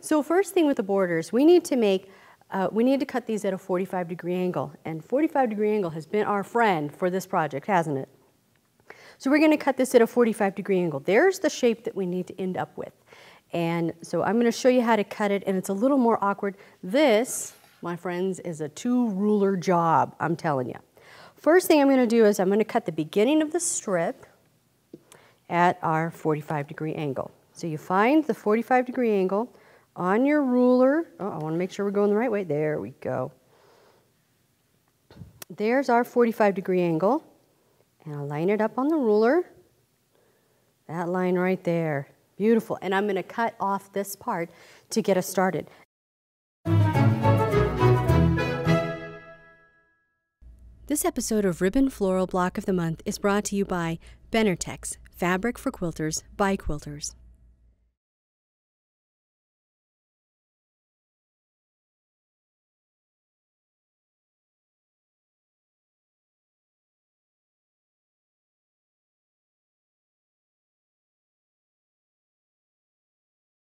So first thing with the borders, we need to make, uh, we need to cut these at a 45 degree angle. And 45 degree angle has been our friend for this project, hasn't it? So we're going to cut this at a 45 degree angle. There's the shape that we need to end up with. And so I'm going to show you how to cut it, and it's a little more awkward. This, my friends, is a two ruler job, I'm telling you. First thing I'm going to do is I'm going to cut the beginning of the strip at our 45 degree angle. So you find the 45 degree angle on your ruler. Oh, I want to make sure we're going the right way. There we go. There's our 45 degree angle. And I'll line it up on the ruler. That line right there. Beautiful. And I'm going to cut off this part to get us started. This episode of Ribbon Floral Block of the Month is brought to you by Benartex, fabric for quilters by quilters.